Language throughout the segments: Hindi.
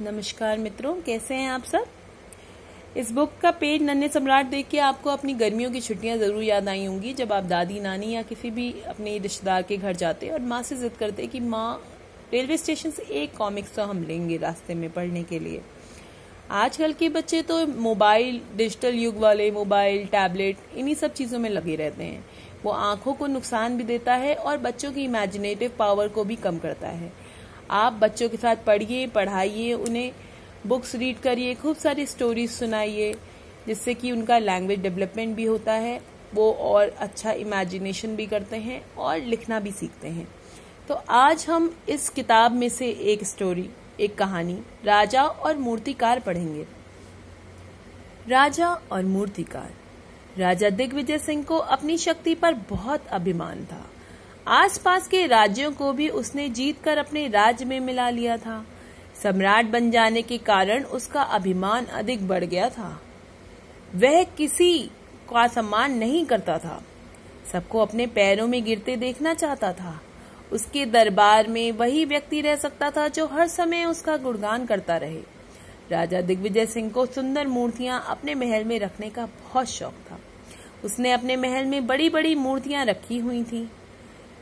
नमस्कार मित्रों, कैसे हैं आप सब? इस बुक का पेज नन्हे सम्राट देख के आपको अपनी गर्मियों की छुट्टियाँ ज़रूर याद आई होंगी, जब आप दादी, नानी या किसी भी अपने रिश्तेदार के घर जाते और माँ से जिद करते कि माँ, रेलवे स्टेशन से एक कॉमिक्स तो हम लेंगे रास्ते में पढ़ने के लिए। आजकल के बच्चे तो मोबाइल, डिजिटल युग वाले मोबाइल, टैबलेट, इन्हीं सब चीज़ों में लगे रहते हैं। वो आँखों को नुकसान भी देता है और बच्चों की इमेजिनेटिव पावर को भी कम करता है। आप बच्चों के साथ पढ़िए, पढ़ाइए, उन्हें बुक्स रीड करिए, खूब सारी स्टोरीज सुनाइए, जिससे कि उनका लैंग्वेज डेवलपमेंट भी होता है, वो और अच्छा इमेजिनेशन भी करते हैं और लिखना भी सीखते हैं। तो आज हम इस किताब में से एक स्टोरी एक कहानी, राजा और मूर्तिकार पढ़ेंगे। राजा और मूर्तिकार। राजा दिग्विजय सिंह को अपनी शक्ति पर बहुत अभिमान था। आसपास के राज्यों को भी उसने जीत कर अपने राज्य में मिला लिया था। सम्राट बन जाने के कारण उसका अभिमान अधिक बढ़ गया था। वह किसी का सम्मान नहीं करता था। सबको अपने पैरों में गिरते देखना चाहता था। उसके दरबार में वही व्यक्ति रह सकता था जो हर समय उसका गुणगान करता रहे। राजा दिग्विजय सिंह को सुंदर मूर्तियाँ अपने महल में रखने का बहुत शौक था। उसने अपने महल में बड़ी बड़ी मूर्तियाँ रखी हुई थीं।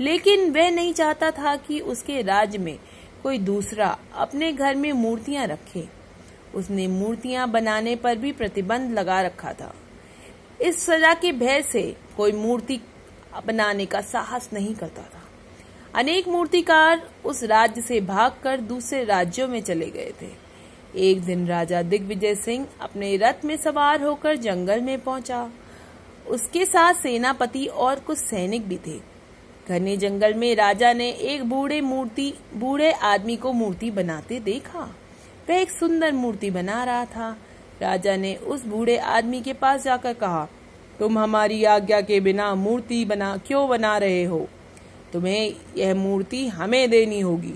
लेकिन वह नहीं चाहता था कि उसके राज्य में कोई दूसरा अपने घर में मूर्तियाँ रखे। उसने मूर्तियाँ बनाने पर भी प्रतिबंध लगा रखा था। इस सजा के भय से कोई मूर्ति बनाने का साहस नहीं करता था। अनेक मूर्तिकार उस राज्य से भागकर दूसरे राज्यों में चले गए थे। एक दिन राजा दिग्विजय सिंह अपने रथ में सवार होकर जंगल में पहुँचा। उसके साथ सेनापति और कुछ सैनिक भी थे। घने जंगल में राजा ने एक बूढ़े मूर्ति, बूढ़े आदमी को मूर्ति बनाते देखा। वह एक सुंदर मूर्ति बना रहा था। राजा ने उस बूढ़े आदमी के पास जाकर कहा, तुम हमारी आज्ञा के बिना मूर्ति बना, क्यों बना रहे हो? तुम्हें यह मूर्ति हमें देनी होगी।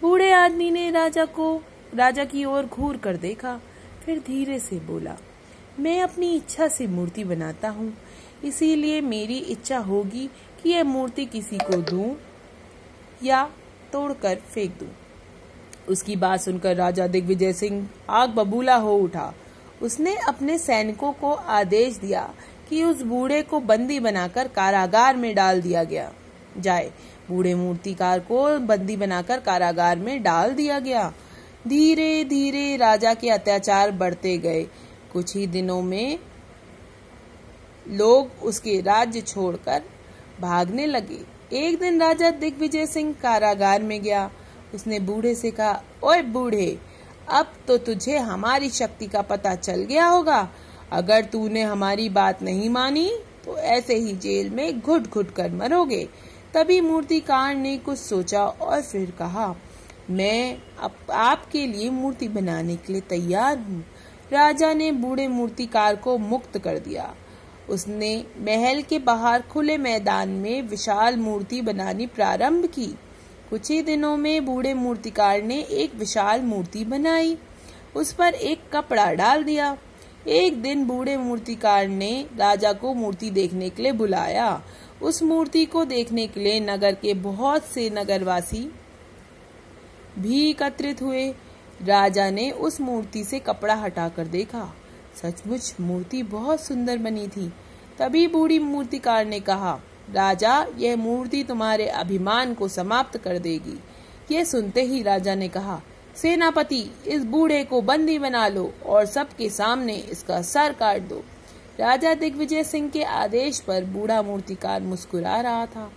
बूढ़े आदमी ने राजा को, राजा की ओर घूर कर देखा, फिर धीरे से बोला, मैं अपनी इच्छा से मूर्ति बनाता हूँ। इसीलिए मेरी इच्छा होगी कि यह मूर्ति किसी को दूँ या तोड़कर फेंक दूँ। उसकी बात सुनकर राजा दिग्विजय सिंह आग बबूला हो उठा। उसने अपने सैनिकों को आदेश दिया कि उस बूढ़े को बंदी बनाकर कारागार में डाल दिया गया। जाए, बूढ़े मूर्तिकार को बंदी बनाकर कारागार में डाल दिया गया। धीरे धीरे राजा के अत्याचार बढ़ते गए। कुछ ही दिनों में लोग उसके राज्य छोड़कर भागने लगे। एक दिन राजा दिग्विजय सिंह कारागार में गया। उसने बूढ़े से कहा, ओए बूढ़े, अब तो तुझे हमारी शक्ति का पता चल गया होगा। अगर तूने हमारी बात नहीं मानी तो ऐसे ही जेल में घुट घुट कर मरोगे। तभी मूर्तिकार ने कुछ सोचा और फिर कहा, मैं अब आपके लिए मूर्ति बनाने के लिए तैयार हूँ। राजा ने बूढ़े मूर्तिकार को मुक्त कर दिया। उसने महल के बाहर खुले मैदान में विशाल मूर्ति बनानी प्रारंभ की। कुछ ही दिनों में बूढ़े मूर्तिकार ने एक विशाल मूर्ति बनाई। उस पर एक कपड़ा डाल दिया। एक दिन बूढ़े मूर्तिकार ने राजा को मूर्ति देखने के लिए बुलाया। उस मूर्ति को देखने के लिए नगर के बहुत से नगरवासी भी एकत्रित हुए। राजा ने उस मूर्ति से कपड़ा हटाकर देखा। सचमुच मूर्ति बहुत सुंदर बनी थी। तभी बूढ़ी मूर्तिकार ने कहा, राजा, यह मूर्ति तुम्हारे अभिमान को समाप्त कर देगी। ये सुनते ही राजा ने कहा, सेनापति, इस बूढ़े को बंदी बना लो और सबके सामने इसका सर काट दो। राजा दिग्विजय सिंह के आदेश पर बूढ़ा मूर्तिकार मुस्कुरा रहा था।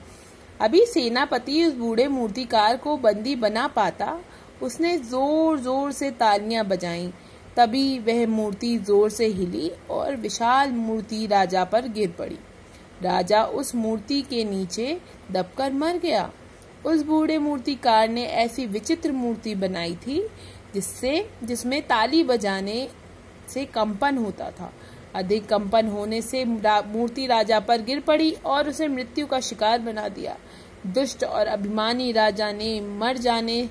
अभी सेनापति उस बूढ़े मूर्तिकार को बंदी बना पाता? उसने ज़ोर ज़ोर से तालियाँ बजाईं। तभी वह मूर्ति ज़ोर से हिली और विशाल मूर्ति राजा पर गिर पड़ी। राजा उस मूर्ति के नीचे दबकर मर गया। उस बूढ़े मूर्तिकार ने ऐसी विचित्र मूर्ति बनाई थी जिससे, जिसमें ताली बजाने से कंपन होता था। अधिक कंपन होने से मूर्ति राजा पर गिर पड़ी और उसे मृत्यु का शिकार बना दिया। दुष्ट और अभिमानी राजा ने मर जाने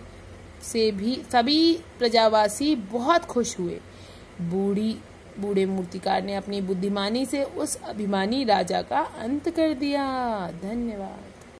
से भी, सभी प्रजावासी बहुत खुश हुए। बूढ़ी, बूढ़े मूर्तिकार ने अपनी बुद्धिमानी से उस अभिमानी राजा का अंत कर दिया। धन्यवाद।